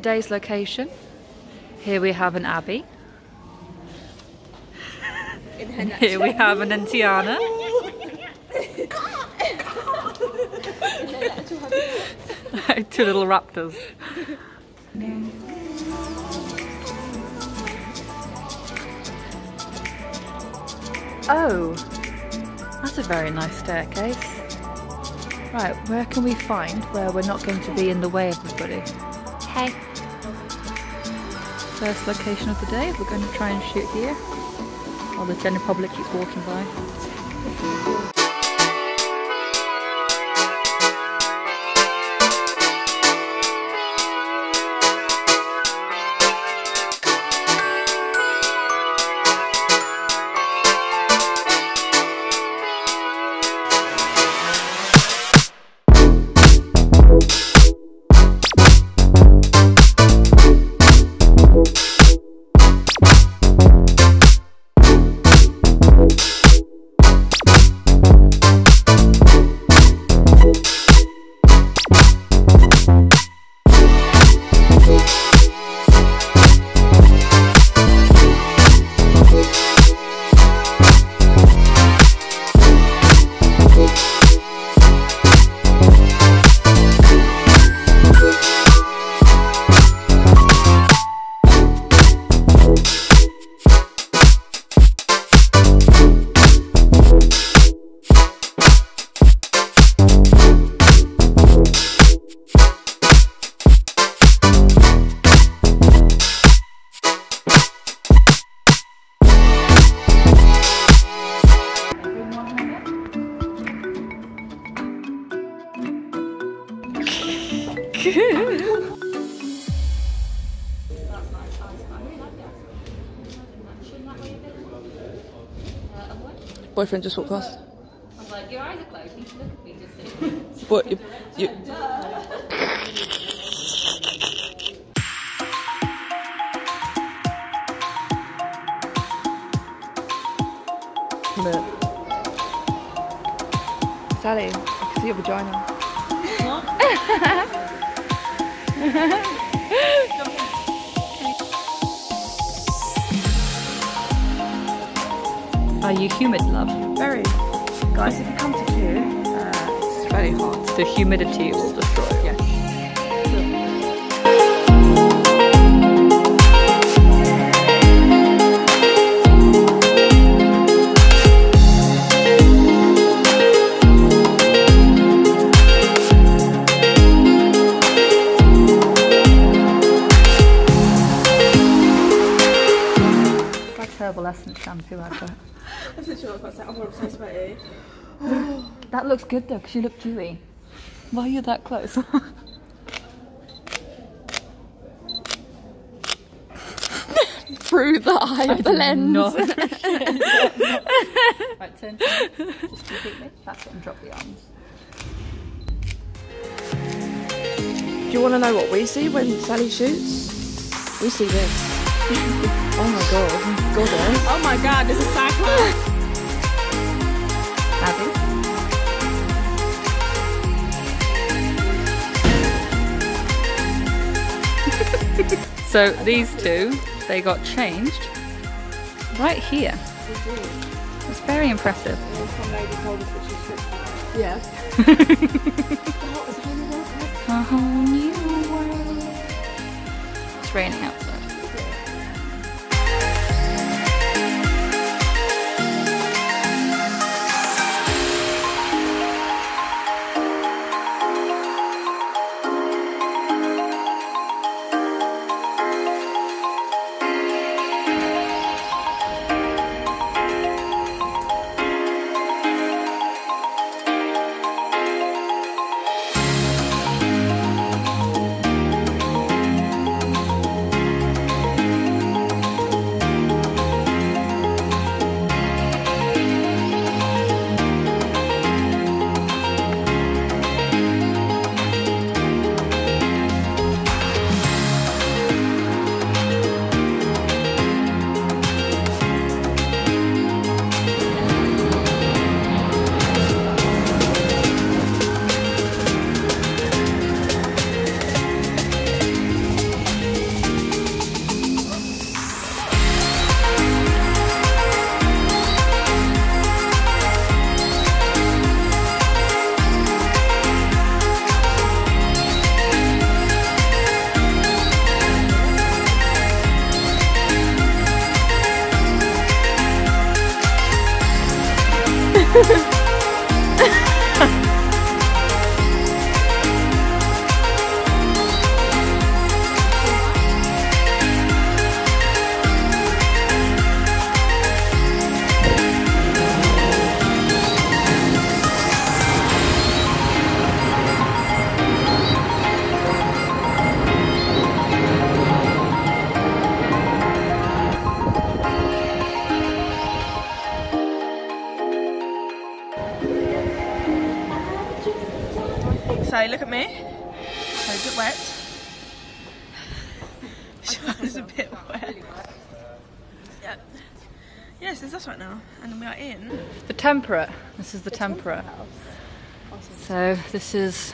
Today's location, here we have an Abbie. Here we have an Antiana. Two little raptors. Oh, that's a very nice staircase. Right, where can we find where we're not going to be in the way of everybody? Hey. First location of the day, we're going to try and shoot here. While the general public keeps walking by. Boyfriend just walked past. I was like, your eyes are closed, you should look at me just so What? You, you, Look. Sally, I can see your vagina. Are you humid, love? Very. Guys, if you come to Kew, uh, it's very hot. The humidity will destroy looks good though, because you look dewy. Why are you that close? Through the eye of the lens. Right, turn. Just completely. That's it, and drop the arms. Do you want to know what we see when Sally shoots? We see this. oh my god. God, eh? Oh my god, this is cyclone. Abbie? So these two, they got changed right here. It's very impressive. Some lady told us that she should. Yeah. A whole new world. It's raining outside. 呵呵。It wet? Sean's a bit wet. Yeah. Yes, it's us right now, and we are in. The temperate. This is the temperate. So this is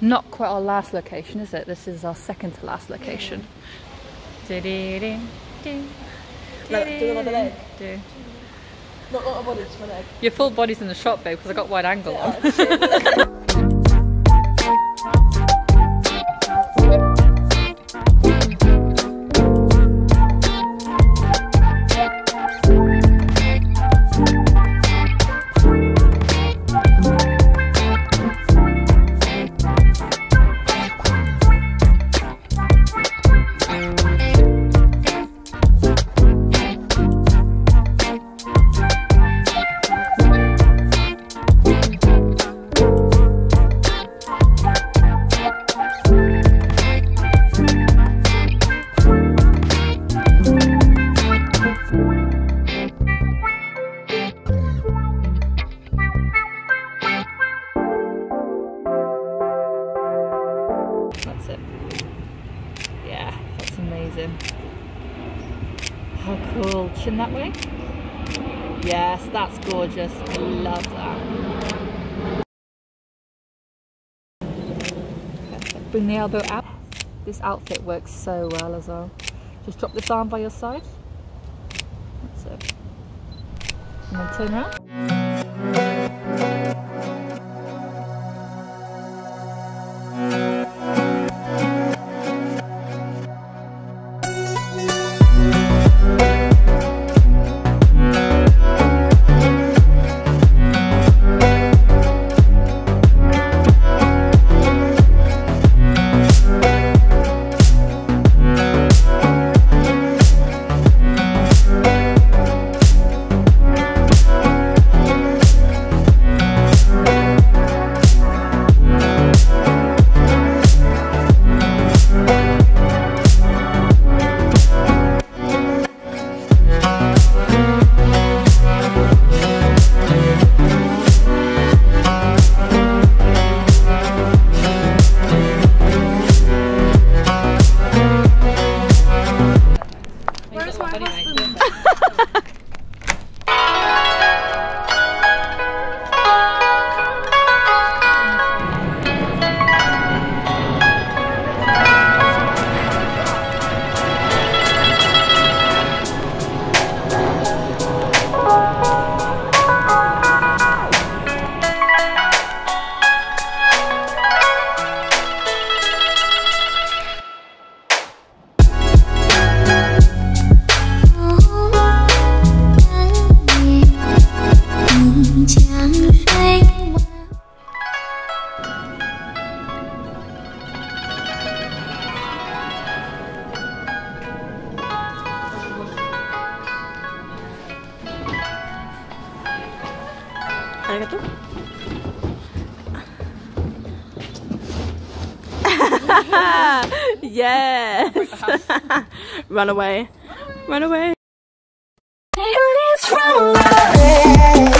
not quite our last location, is it? This is our second to last location. Do-do-do, do. Look, do another leg. Do. Not not a body, just my leg. Your full body's in the shot, babe, because I got wide angle on. That's gorgeous. Love that. Bring the elbow out. This outfit works so well as well. Just drop this arm by your side. That's it. And then turn around. yes. run away. Run away. Run away.